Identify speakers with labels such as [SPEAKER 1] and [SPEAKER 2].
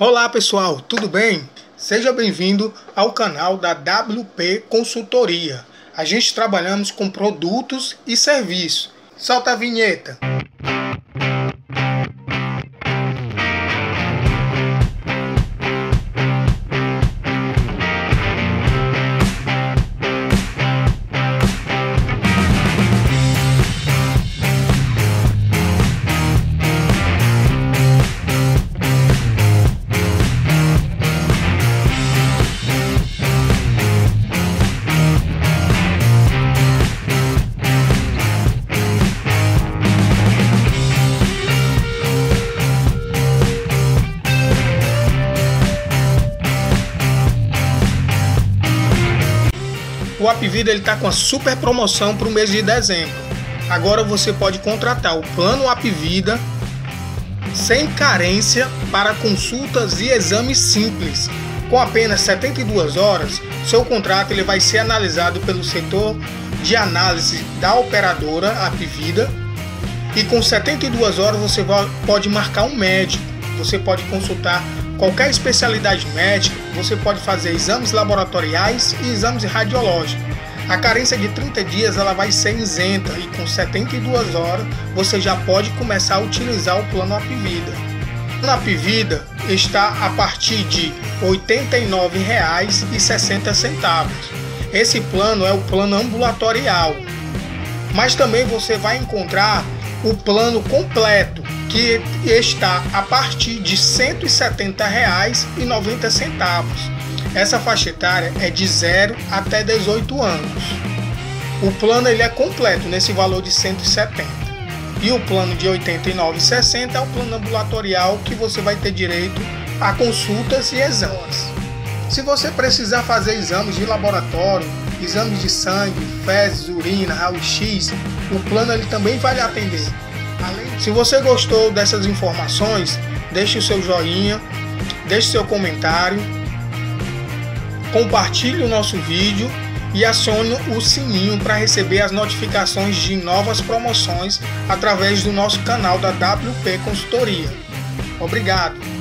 [SPEAKER 1] Olá pessoal, tudo bem? Seja bem-vindo ao canal da WP Consultoria. A gente trabalhamos com produtos e serviços. Solta a vinheta. O Apvida está com a super promoção para o mês de dezembro. Agora você pode contratar o plano Apvida sem carência para consultas e exames simples. Com apenas 72 horas, seu contrato ele vai ser analisado pelo setor de análise da operadora Apvida e com 72 horas você pode marcar um médico. Você pode consultar qualquer especialidade médica, você pode fazer exames laboratoriais e exames radiológicos. A carência de 30 dias ela vai ser isenta e com 72 horas você já pode começar a utilizar o plano Apvida. O plano Apvida está a partir de R$ 89,60. Esse plano é o plano ambulatorial. Mas também você vai encontrar o plano completo, que está a partir de R$ 170,90. Essa faixa etária é de 0 até 18 anos. O plano ele é completo nesse valor de 170. E o plano de 89,60 é o plano ambulatorial que você vai ter direito a consultas e exames. Se você precisar fazer exames de laboratório, exames de sangue, fezes, urina, raio-x, o plano ele também vai lhe atender. Se você gostou dessas informações, deixe o seu joinha, deixe seu comentário, compartilhe o nosso vídeo e acione o sininho para receber as notificações de novas promoções através do nosso canal da WP Consultoria. Obrigado!